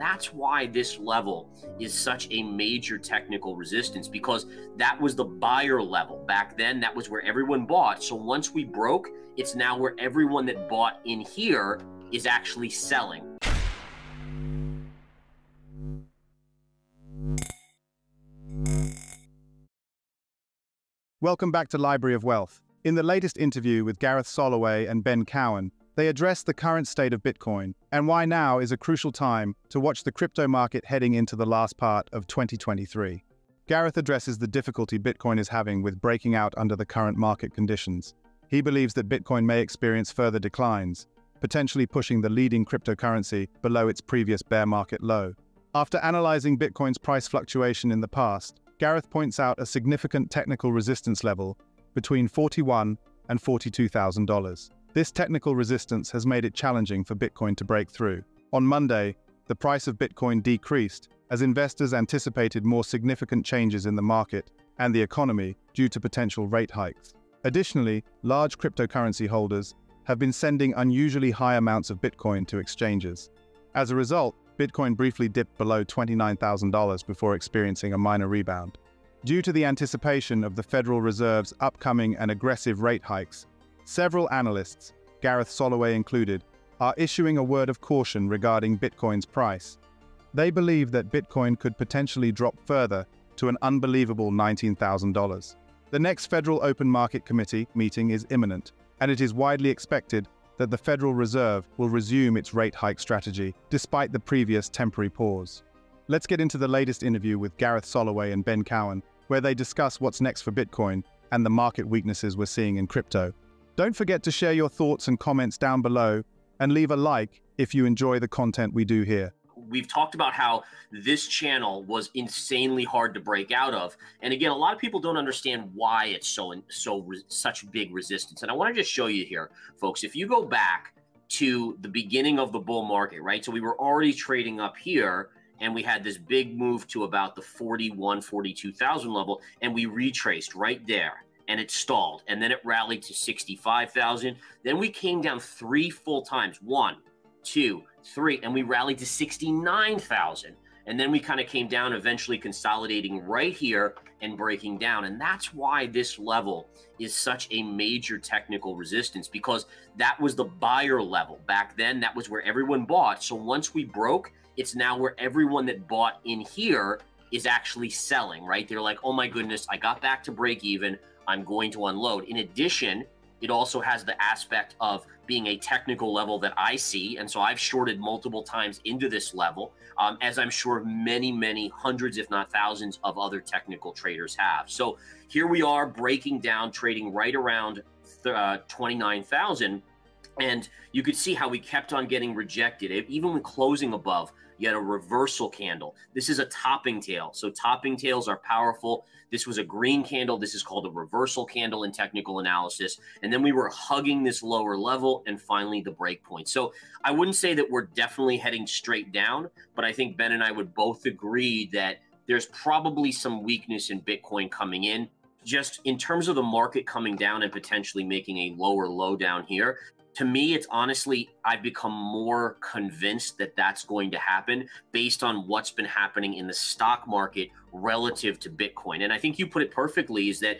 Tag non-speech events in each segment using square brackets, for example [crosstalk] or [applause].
That's why this level is such a major technical resistance because that was the buyer level. Back then, that was where everyone bought. So once we broke, it's now where everyone that bought in here is actually selling. Welcome back to Library of Wealth. In the latest interview with Gareth Soloway and Ben Cowen, they address the current state of Bitcoin and why now is a crucial time to watch the crypto market heading into the last part of 2023. Gareth addresses the difficulty Bitcoin is having with breaking out under the current market conditions. He believes that Bitcoin may experience further declines, potentially pushing the leading cryptocurrency below its previous bear market low. After analyzing Bitcoin's price fluctuation in the past, Gareth points out a significant technical resistance level between 41 and $42,000. This technical resistance has made it challenging for Bitcoin to break through. On Monday, the price of Bitcoin decreased as investors anticipated more significant changes in the market and the economy due to potential rate hikes. Additionally, large cryptocurrency holders have been sending unusually high amounts of Bitcoin to exchanges. As a result, Bitcoin briefly dipped below $29,000 before experiencing a minor rebound. Due to the anticipation of the Federal Reserve's upcoming and aggressive rate hikes, Several analysts, Gareth Soloway included, are issuing a word of caution regarding Bitcoin's price. They believe that Bitcoin could potentially drop further to an unbelievable $19,000. The next Federal Open Market Committee meeting is imminent, and it is widely expected that the Federal Reserve will resume its rate hike strategy despite the previous temporary pause. Let's get into the latest interview with Gareth Soloway and Ben Cowen, where they discuss what's next for Bitcoin and the market weaknesses we're seeing in crypto. Don't forget to share your thoughts and comments down below and leave a like if you enjoy the content we do here. We've talked about how this channel was insanely hard to break out of. And again, a lot of people don't understand why it's so so such big resistance. And I want to just show you here, folks, if you go back to the beginning of the bull market, right? So we were already trading up here and we had this big move to about the 41 42,000 level and we retraced right there and it stalled. And then it rallied to 65,000. Then we came down three full times one, two, three, and we rallied to 69,000. And then we kind of came down, eventually consolidating right here and breaking down. And that's why this level is such a major technical resistance because that was the buyer level. Back then, that was where everyone bought. So once we broke, it's now where everyone that bought in here is actually selling, right? They're like, oh my goodness, I got back to break even. I'm going to unload. In addition, it also has the aspect of being a technical level that I see. And so I've shorted multiple times into this level, um, as I'm sure many, many hundreds, if not thousands, of other technical traders have. So here we are breaking down, trading right around uh, 29,000. And you could see how we kept on getting rejected. Even when closing above, you had a reversal candle. This is a topping tail. So topping tails are powerful. This was a green candle. This is called a reversal candle in technical analysis. And then we were hugging this lower level and finally the break point. So I wouldn't say that we're definitely heading straight down, but I think Ben and I would both agree that there's probably some weakness in Bitcoin coming in just in terms of the market coming down and potentially making a lower low down here, to me, it's honestly, I've become more convinced that that's going to happen based on what's been happening in the stock market relative to Bitcoin. And I think you put it perfectly is that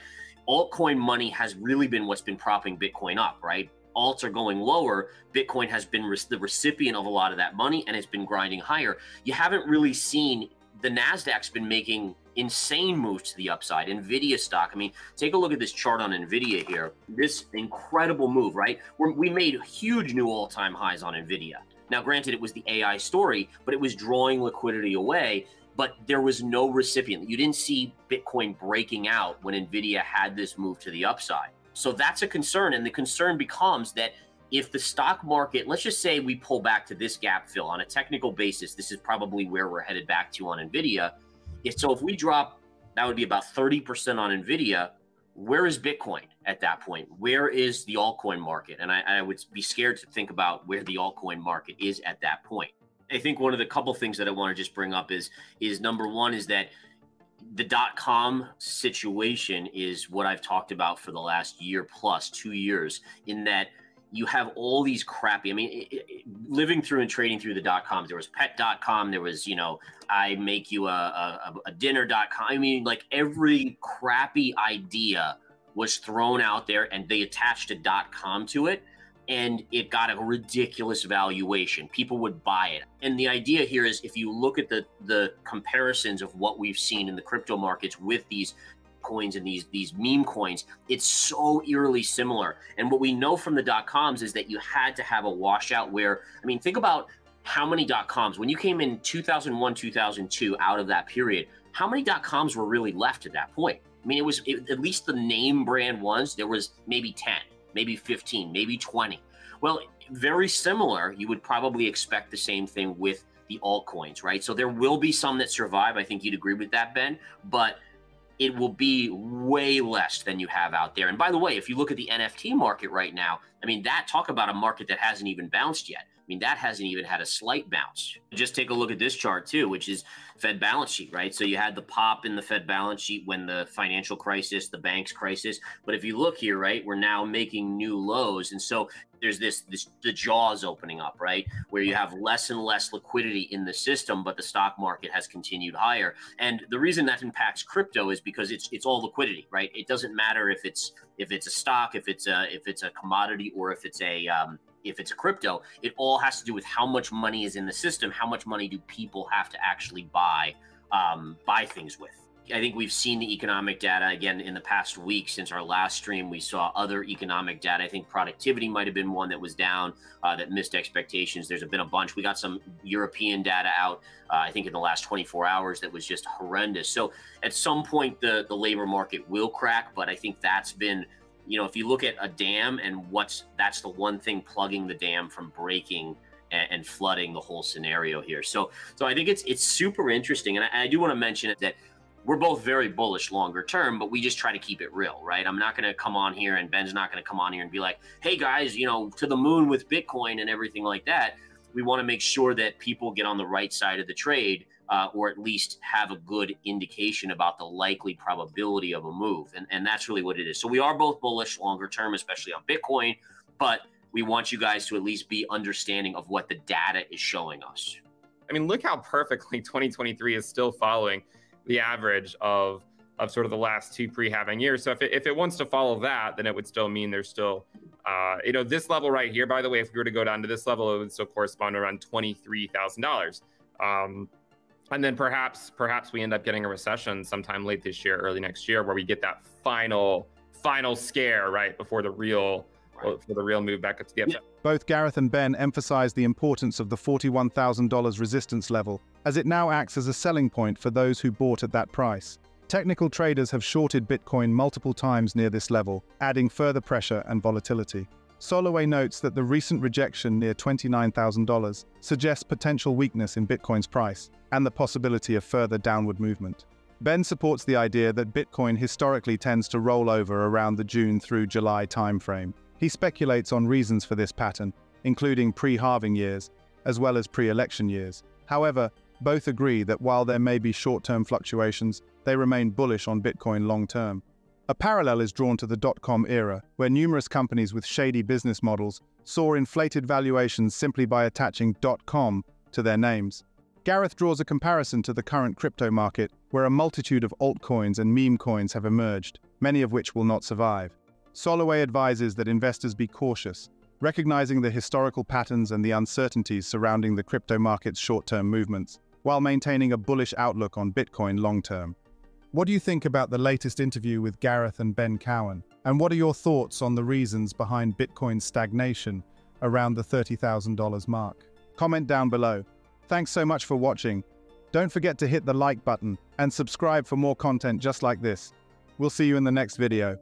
altcoin money has really been what's been propping Bitcoin up, right? Alts are going lower. Bitcoin has been the recipient of a lot of that money and it's been grinding higher. You haven't really seen the NASDAQ's been making insane moves to the upside. Nvidia stock. I mean, take a look at this chart on Nvidia here. This incredible move, right? We're, we made huge new all-time highs on Nvidia. Now, granted, it was the AI story, but it was drawing liquidity away. But there was no recipient. You didn't see Bitcoin breaking out when Nvidia had this move to the upside. So that's a concern, and the concern becomes that if the stock market, let's just say we pull back to this gap fill on a technical basis, this is probably where we're headed back to on Nvidia so if we drop, that would be about 30% on NVIDIA. Where is Bitcoin at that point? Where is the altcoin market? And I, I would be scared to think about where the altcoin market is at that point. I think one of the couple things that I want to just bring up is is number one is that the dot com situation is what I've talked about for the last year plus two years in that you have all these crappy. I mean, it, it, living through and trading through the dot coms. There was pet.com. There was, you know, I make you a, a, a dinner.com. I mean, like every crappy idea was thrown out there and they attached a dot com to it and it got a ridiculous valuation. People would buy it. And the idea here is if you look at the the comparisons of what we've seen in the crypto markets with these coins and these these meme coins, it's so eerily similar. And what we know from the dot coms is that you had to have a washout where I mean, think about how many dot coms when you came in 2001, 2002 out of that period, how many dot coms were really left at that point? I mean, it was it, at least the name brand ones, there was maybe 10, maybe 15, maybe 20. Well, very similar. You would probably expect the same thing with the altcoins, right? So there will be some that survive. I think you'd agree with that, Ben. But it will be way less than you have out there. And by the way, if you look at the NFT market right now, I mean, that talk about a market that hasn't even bounced yet. I mean, that hasn't even had a slight bounce. Just take a look at this chart too, which is Fed balance sheet, right? So you had the pop in the Fed balance sheet when the financial crisis, the banks crisis. But if you look here, right, we're now making new lows. And so there's this this the jaws opening up, right? Where you have less and less liquidity in the system, but the stock market has continued higher. And the reason that impacts crypto is because it's it's all liquidity, right? It doesn't matter if it's if it's a stock, if it's a if it's a commodity, or if it's a um, if it's a crypto. It all has to do with how much money is in the system. How much money do people have to actually buy um, buy things with? I think we've seen the economic data again in the past week since our last stream. We saw other economic data. I think productivity might have been one that was down, uh, that missed expectations. There's been a bunch. We got some European data out, uh, I think, in the last 24 hours that was just horrendous. So at some point, the the labor market will crack, but I think that's been you know, if you look at a dam and what's that's the one thing plugging the dam from breaking and, flooding the whole scenario here. So, so I think it's it's super interesting, and I, I do want to mention that we're both very bullish longer term, but we just try to keep it real, right? I'm not going to come on here and Ben's not going to come on here and be like, hey guys, you know, to the moon with Bitcoin and everything like that. We want to make sure that people get on the right side of the trade uh, or at least have a good indication about the likely probability of a move. And, and that's really what it is. So we are both bullish longer term, especially on Bitcoin, but we want you guys to at least be understanding of what the data is showing us. I mean, look how perfectly [laughs] 2023 is still following the average of of sort of the last two pre-halving years. So if it, if it wants to follow that, then it would still mean there's still, uh, you know, this level right here. By the way, if we were to go down to this level, it would still correspond to around twenty three thousand um, dollars. And then perhaps perhaps we end up getting a recession sometime late this year, early next year, where we get that final final scare right before the real for the real move back up to the upside. Both Gareth and Ben emphasized the importance of the $41,000 resistance level, as it now acts as a selling point for those who bought at that price. Technical traders have shorted Bitcoin multiple times near this level, adding further pressure and volatility. Soloway notes that the recent rejection near $29,000 suggests potential weakness in Bitcoin's price and the possibility of further downward movement. Ben supports the idea that Bitcoin historically tends to roll over around the June through July timeframe. He speculates on reasons for this pattern, including pre-halving years, as well as pre-election years. However, both agree that while there may be short-term fluctuations, they remain bullish on Bitcoin long-term. A parallel is drawn to the dot-com era, where numerous companies with shady business models saw inflated valuations simply by attaching .com to their names. Gareth draws a comparison to the current crypto market, where a multitude of altcoins and meme coins have emerged, many of which will not survive. Soloway advises that investors be cautious, recognizing the historical patterns and the uncertainties surrounding the crypto market's short-term movements, while maintaining a bullish outlook on Bitcoin long-term. What do you think about the latest interview with Gareth and Ben Cowen? And what are your thoughts on the reasons behind Bitcoin's stagnation around the $30,000 mark? Comment down below. Thanks so much for watching. Don't forget to hit the like button and subscribe for more content just like this. We'll see you in the next video.